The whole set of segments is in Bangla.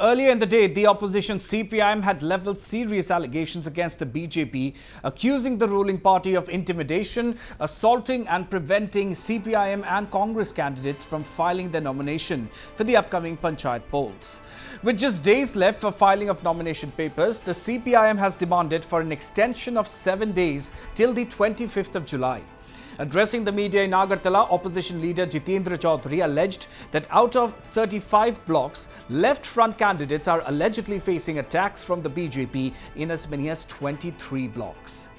Earlier in the day, the opposition CPIM had leveled serious allegations against the BJP, accusing the ruling party of intimidation, assaulting and preventing CPIM and Congress candidates from filing their nomination for the upcoming Panchayat polls. With just days left for filing of nomination papers, the CPIM has demanded for an extension of seven days till the 25th of July. Addressing the media in Agartala, opposition leader Jitendra Chaudhary alleged that out of 35 blocks, left front candidates are allegedly facing attacks from the BJP in as many as 23 blocks.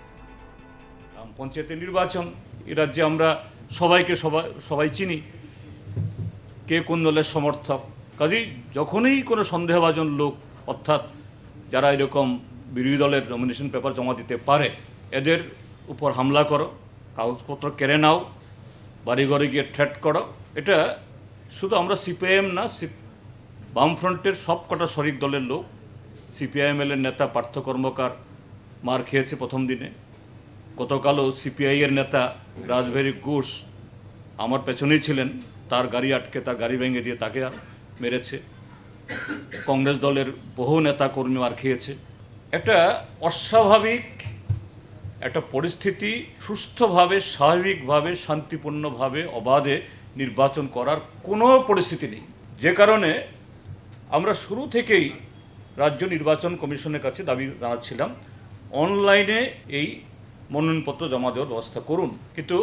কে কোন দলের সমর্থক কাজেই যখনই কোনো সন্দেহভাজন লোক অর্থাৎ যারা এরকম বিরোধী দলের নমিনেশন পেপার জমা দিতে পারে এদের উপর হামলা করো কাগজপত্র কেড়ে নাও বাড়িঘরে গিয়ে থ্রেট করো। এটা শুধু আমরা সিপিআইএম না বামফ্রন্টের সব কটা শরিক দলের লোক সিপিআইএমএল এর নেতা, পার্থ কর্মকার, মার খেয়েছে প্রথম দিনে। গতকালও সিপিআই এর নেতা রাজভেরি ঘোষ আমার পেছনেই ছিলেন, তার গাড়ি আটকে, তার গাড়ি ভেঙে দিয়ে তাকে মেরেছে। কংগ্রেস দলের বহু নেতা কর্মী মার খেয়েছে। একটা অস্বাভাবিক একটা পরিস্থিতি সুস্থভাবে, স্বাভাবিকভাবে, শান্তিপূর্ণভাবে, অবাধে নির্বাচন করার কোনো পরিস্থিতি নেই। যে কারণে আমরা শুরু থেকেই রাজ্য নির্বাচন কমিশনের কাছে দাবি জানাচ্ছিলাম, অনলাইনে এই মনোনয়নপত্র জমা দেওয়ার ব্যবস্থা করুন। কিন্তু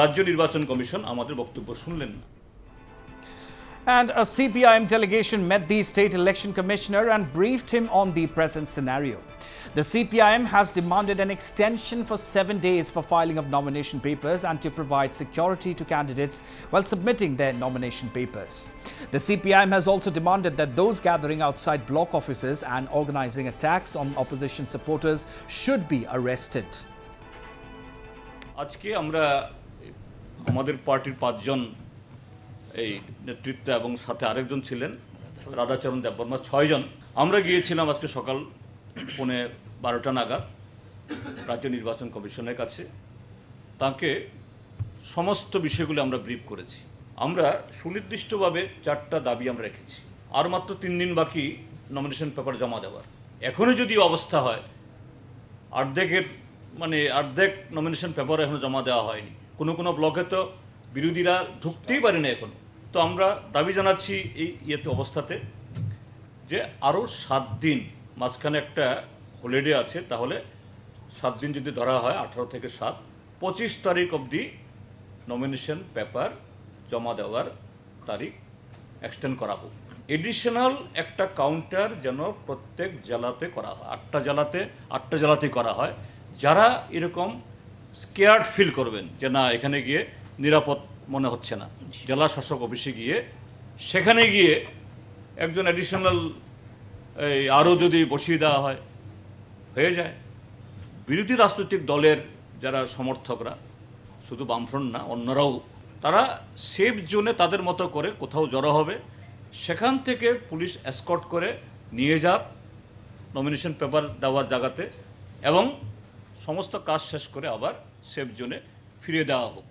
রাজ্য নির্বাচন কমিশন আমাদের বক্তব্য শুনলেন না। And a CPIM delegation met the state election commissioner and briefed him on the present scenario. The CPIM has demanded an extension for seven days for filing of nomination papers and to provide security to candidates while submitting their nomination papers. The CPIM has also demanded that those gathering outside block offices and organizing attacks on opposition supporters should be arrested. আজকে আমরা আমাদের পার্টির পাঁচজন এই নেতৃত্ব এবং সাথে আরেকজন ছিলেন রাধাচরণ দেববর্মা ছয়জন আমরা গিয়েছিলাম আজকে সকাল পৌনে বারোটা নাগাদ রাজ্য নির্বাচন কমিশনের কাছে। তাকে সমস্ত বিষয়গুলো আমরা ব্রিফ করেছি। আমরা সুনির্দিষ্টভাবে চারটা দাবি আমরা রেখেছি। আর মাত্র তিন দিন বাকি নমিনেশন পেপার জমা দেওয়ার। এখনও যদি অবস্থা হয়, অর্ধেকের মানে অর্ধেক নমিনেশন পেপার এখনও জমা দেওয়া হয়নি। কোনো কোনো ব্লকে তো বিরোধীরা ঢুকতেই পারে না এখন। তো আমরা দাবি জানাচ্ছি এই ইয়েতে অবস্থাতে যে আরও সাত দিন মাঝখানে একটা হলিডে আছে তাহলে সাত দিন যদি ধরা হয় আঠারো থেকে সাত পঁচিশ তারিখ অবধি নমিনেশন পেপার জমা দেওয়ার তারিখ এক্সটেন্ড করা হোক। এডিশনাল একটা কাউন্টার যেন প্রত্যেক জেলাতে করা হয় আটটা জেলাতে আটটা জেলাতেই করা হয় যারা এরকম স্কেয়ার্ড ফিল করবেন যে না এখানে গিয়ে নিরাপদ মনে হচ্ছে না। জেলা শাসক অফিসে গিয়ে সেখানে গিয়ে একজন অ্যাডিশনাল এই আরও যদি বসিয়ে দেওয়া হয় হয়ে যায়। বিরোধী রাজনৈতিক দলের যারা সমর্থকরা, শুধু বামফ্রন্ট না, অন্যরাও, তারা সেফ জোনে তাদের মতো করে কোথাও জড়ো হবে। সেখান থেকে পুলিশ এসকর্ট করে নিয়ে যাক নমিনেশন পেপার দেওয়ার জায়গাতে, এবং সমস্ত কাজ শেষ করে আবার সেফ জোনে ফিরিয়ে দেওয়া হোক।